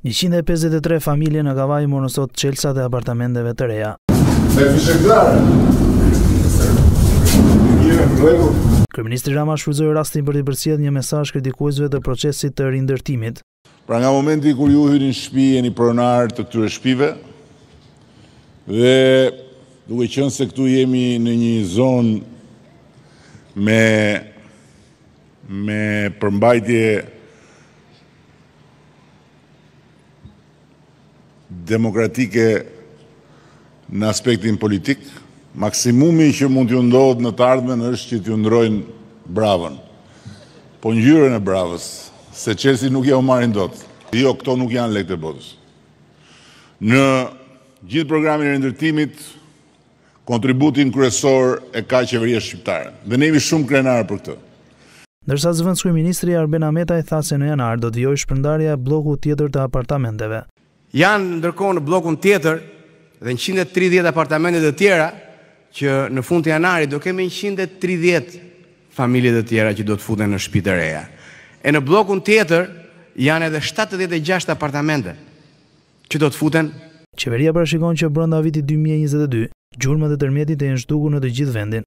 Njëqind e pesëdhjetë e tre familje në Kavajë morën sot çelësat e apartamenteve të reja. Kryeministri Rama shfrytëzoi rastin për t'i përcjellë një mesazh kritikuesve të procesit të rindërtimit. Pra nga momenti kur ju hyni në shpi jeni pronarë të këtyre shpive dhe duke qenë se këtu jemi në një zonë me Me përmbajtje demokratike në aspektin politik, maksimumi që mund t'ju ndodhë në të ardhmen është që t'ju ndrojnë bravën. Po ngjyrën e bravës, se çelësin nuk ja u marrin dot. Jo, këto nuk janë lekët e botës. Në gjithë programin e rindërtimit, Kontributin kryesor e ka qeveria shqiptare dhe ne jemi shumë krenarë për këtë. Ndërsa zëvendëskryeministri Arben Ahmetaj tha se në janar do të vijojë shpërndarja e bllokut tjetër të apartamenteve. Janë ndërkohë në bllokun tjetër dhe njëqind e tridhjetë apartamente të tjera që në fund të janarit do kemi njëqind e tridhjetë familje të tjera që do të futen në shpitë e reja. E në bllokun tjetër janë edhe shtatëdhjetë e gjashtë apartamente. që do të futen. Qeveria parashikon që brenda vitit dy mijë e njëzet e dy, gjurmët e tërmetit të jenë zhdukur në të gjithë vendin.